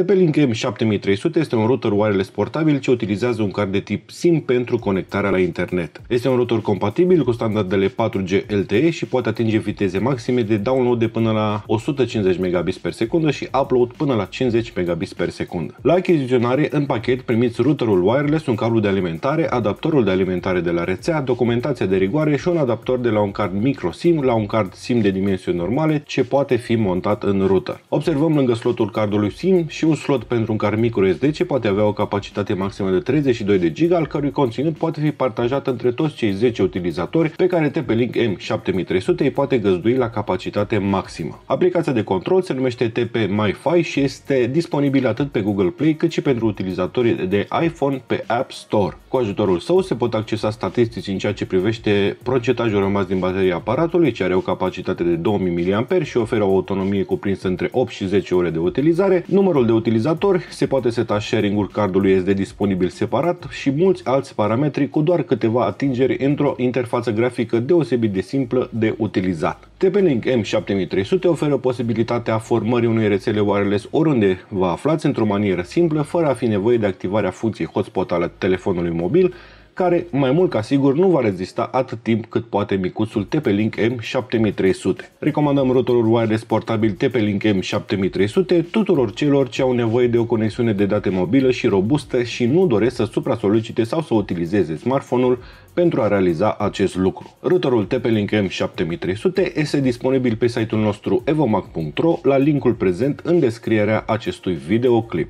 TP-Link M7300 este un router wireless portabil ce utilizează un card de tip SIM pentru conectarea la internet. Este un router compatibil cu standardele 4G LTE și poate atinge viteze maxime de download de până la 150 Mbps per secundă și upload până la 50 Mbps per secundă. La achiziționare, în pachet, primiți routerul wireless, un cablu de alimentare, adaptorul de alimentare de la rețea, documentația de rigoare și un adaptor de la un card micro SIM la un card SIM de dimensiuni normale ce poate fi montat în router. Observăm lângă slotul cardului SIM și un slot pentru un card micro SD ce poate avea o capacitate maximă de 32 de GB, al cărui conținut poate fi partajat între toți cei 10 utilizatori pe care TP-Link M7300 îi poate găzdui la capacitate maximă. Aplicația de control se numește TP MyFi și este disponibilă atât pe Google Play cât și pentru utilizatorii de iPhone pe App Store. Cu ajutorul său se pot accesa statistici în ceea ce privește procentajul rămas din bateria aparatului, ce are o capacitate de 2000 mAh și oferă o autonomie cuprinsă între 8 și 10 ore de utilizare, numărul de utilizatori, se poate seta sharing-ul cardului SD disponibil separat și mulți alți parametri cu doar câteva atingeri într-o interfață grafică deosebit de simplă de utilizat. TP-Link M7300 oferă posibilitatea formării unei rețele wireless oriunde vă aflați într-o manieră simplă, fără a fi nevoie de activarea funcției hotspot ale telefonului mobil, care, mai mult ca sigur, nu va rezista atât timp cât poate micuțul TP-Link M7300. Recomandăm routerul wireless portabil TP-Link M7300 tuturor celor ce au nevoie de o conexiune de date mobilă și robustă și nu doresc să supra-solicite sau să utilizeze smartphone-ul pentru a realiza acest lucru. Routerul TP-Link M7300 este disponibil pe site-ul nostru evomac.ro la linkul prezent în descrierea acestui videoclip.